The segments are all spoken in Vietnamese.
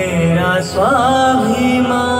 मेरा स्वाभिमान।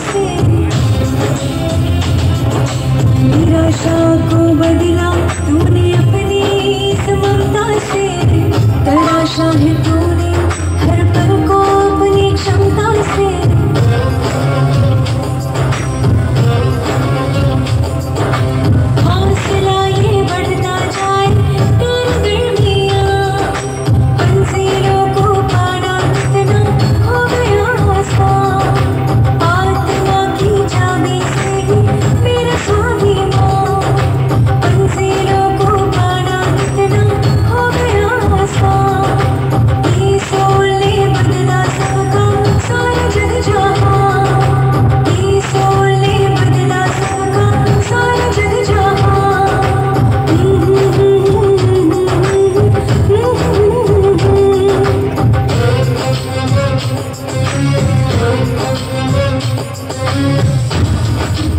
See. Thank you.